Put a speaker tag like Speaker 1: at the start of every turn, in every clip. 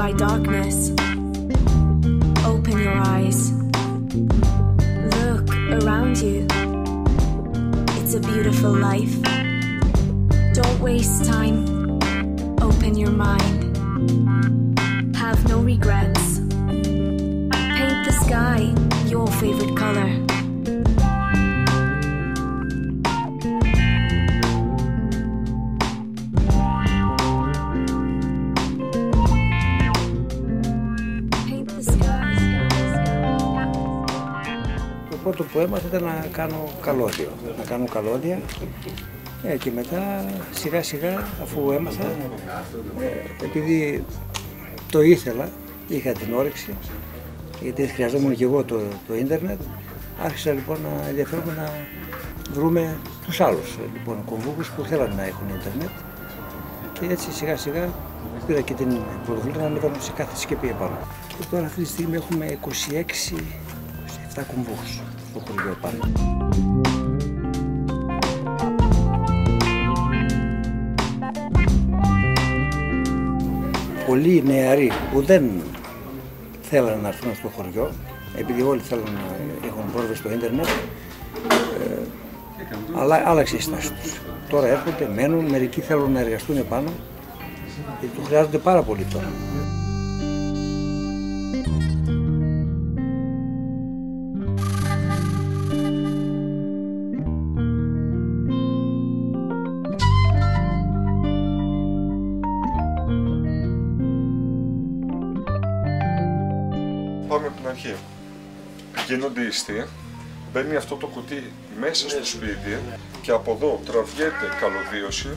Speaker 1: by darkness. Open your eyes. Look around you. It's a beautiful life. Don't waste time. Open your mind. Have no regrets. Paint the sky your favorite
Speaker 2: πρώτο που έμαθα ήταν να κάνω καλώδιο. Να κάνω καλώδια ε, και μετά σιγά σιγά αφού έμαθα, ε, επειδή το ήθελα, είχα την όρεξη, γιατί χρειαζόμουν και εγώ το, το ίντερνετ, άρχισα λοιπόν να ενδιαφέρομαι να βρούμε τους άλλους ε, λοιπόν, κομβούκους που θέλαν να έχουν ίντερνετ και έτσι σιγά σιγά πήρα και την πρωτοβουλία να μεταφέρω σε κάθε συσκευή επάνω. Και τώρα αυτή τη στιγμή έχουμε 26-27 κομβούκους στο χωριό επάνω. πολλοί νεαροί που δεν θέλανε να έρθουν στο χωριό, επειδή όλοι θέλουν να έχουν πρόσβαση στο ίντερνετ, ε, αλλά άλλαξε η στάση τους. Τώρα έρχονται, μένουν, μερικοί θέλουν να εργαστούν επάνω, γιατί του χρειάζονται πάρα πολύ τώρα.
Speaker 3: Πάμε από την αρχή. Γίνονται ιστοί, μπαίνει αυτό το κουτί μέσα στο σπίτι και από εδώ τραβιέται καλωδίωση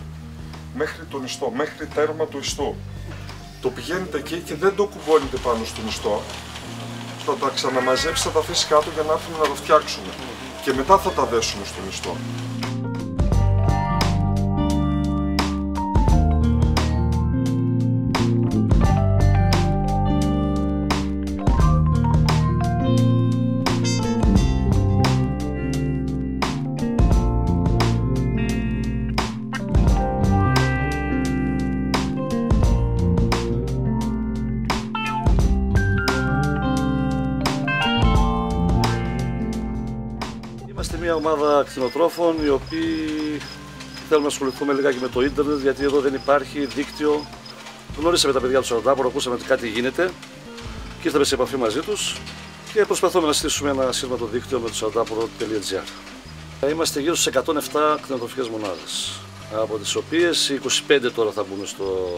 Speaker 3: μέχρι τον ιστό, μέχρι τέρμα του ιστού. Το πηγαίνετε εκεί και δεν το κουμπώνετε πάνω στον ιστό. Θα τα ξαναμαζέψει, θα τα αφήσει κάτω για να έρθουν να το φτιάξουμε. Και μετά θα τα δέσουμε στον ιστό.
Speaker 4: Είμαστε μια ομάδα κτηνοτρόφων οι οποίοι θέλουμε να ασχοληθούμε λιγάκι με το ίντερνετ γιατί εδώ δεν υπάρχει δίκτυο. Γνωρίσαμε τα παιδιά τους Σαρδάπορο, ακούσαμε ότι κάτι γίνεται και ήρθαμε σε επαφή μαζί τους και προσπαθούμε να στήσουμε ένα σύρματο δίκτυο με το σαρδάπορο.gr. Είμαστε γύρω στι 107 κτηνοτροφικές μονάδες, από τις οποίες οι 25 τώρα θα μπουν στο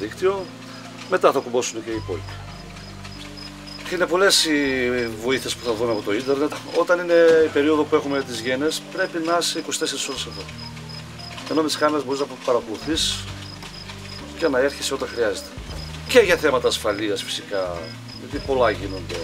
Speaker 4: δίκτυο, μετά θα κουμπώσουν και οι υπόλοιποι. Και είναι πολλές οι βοήθειες που θα δούμε από το ίντερνετ. Όταν είναι η περίοδο που έχουμε τις γέννε, πρέπει να είσαι 24 ώρες εδώ. Ενώ με τις κάμερες μπορείς να παρακολουθείς και να έρχεσαι όταν χρειάζεται. Και για θέματα ασφαλείας φυσικά, γιατί πολλά γίνονται